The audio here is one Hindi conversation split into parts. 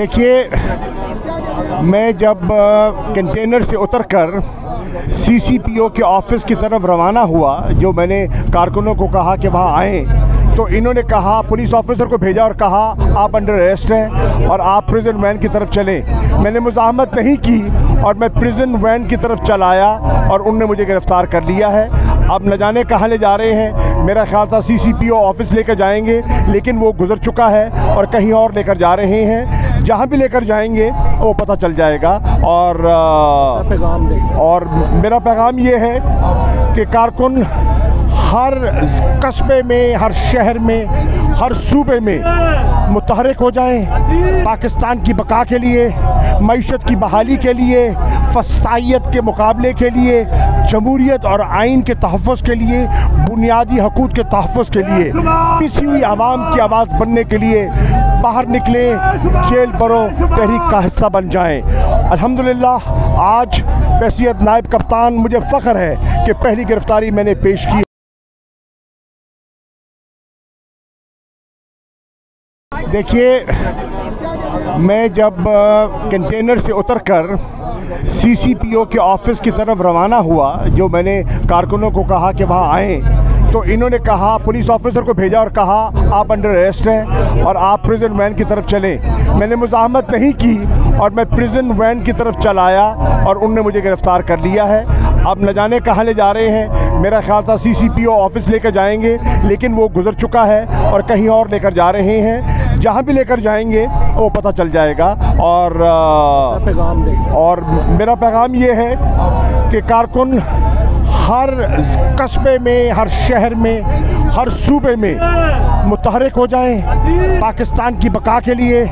देखिए, मैं जब कंटेनर से उतरकर सीसीपीओ के ऑफ़िस की तरफ़ रवाना हुआ, जो मैंने कारकुनों को कहा कि वहाँ आएँ तो इन्होंने कहा, पुलिस ऑफिसर को भेजा और कहा, आप अंडर अरेस्ट हैं और आप प्रिजन वैन की तरफ़ चलें। मैंने मुजामत नहीं की और मैं प्रिजन वैन की तरफ़ चलाया और उनने मुझे गिरफ़्तार कर लिया है। अब न जाने कहाँ ले जा रहे हैं। मेरा ख्याल था सीसीपीओ ऑफ़िस लेकर जाएँगे, लेकिन वो गुजर चुका है और कहीं और लेकर जा रहे हैं। जहाँ भी लेकर जाएँगे वो पता चल जाएगा। और पैगाम और मेरा पैगाम ये है कि कारकुन हर कस्बे में हर शहर में हर सूबे में मुतहरक हो जाएँ पाकिस्तान की बका के लिए मीशत की बहाली के लिए फसाइत के मुकाबले के लिए जमहूरीत और आइन के तहफ़ के लिए, बुनियादी हकूक़ के तहफ़ के लिए किसी हुई आवाम की आवाज़ बनने के लिए बाहर निकलें, जेल बरो तहरीक का हिस्सा बन जाएँ। अल्हम्दुलिल्लाह, आज बैसीत नायब कप्तान मुझे फ़ख्र है कि पहली गिरफ़्तारी मैंने पेश की। देखिए, मैं जब कंटेनर से उतरकर सीसीपीओ के ऑफ़िस की तरफ़ रवाना हुआ, जो मैंने कारकुनों को कहा कि वहाँ आएँ तो इन्होंने कहा, पुलिस ऑफिसर को भेजा और कहा, आप अंडर अरेस्ट हैं और आप प्रिजन वैन की तरफ़ चलें। मैंने मुजाहमत नहीं की और मैं प्रिजन वैन की तरफ़ चलाया और उनने मुझे गिरफ़्तार कर लिया है। अब न जाने कहाँ ले जा रहे हैं। मेरा ख्याल था सीसीपीओ ऑफ़िस लेकर जाएँगे, लेकिन वो गुजर चुका है और कहीं और लेकर जा रहे हैं। जहाँ भी लेकर जाएँगे वो पता चल जाएगा। और पैगाम और मेरा पैगाम ये है कि कारकुन हर कस्बे में हर शहर में हर सूबे में मुतहरक हो जाएँ पाकिस्तान की बका के लिए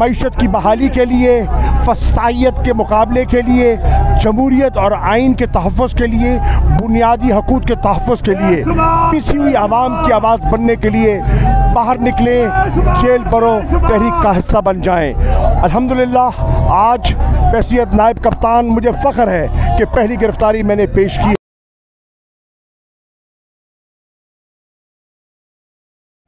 मीशत की बहाली के लिए फसाइत के मुकाबले के लिए जमहूरीत और आइन के तहफ़ के लिए, बुनियादी हकूक़ के तहफ़ के लिए, पिसी हुई आवाम की आवाज़ बनने के लिए बाहर निकलें, जेल बरो तहरीक का हिस्सा बन जाएँ। अल्हम्दुलिल्लाह, आज बैसीत नायब कप्तान मुझे फ़ख्र है कि पहली गिरफ़्तारी मैंने पेश की।